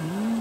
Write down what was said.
Mm.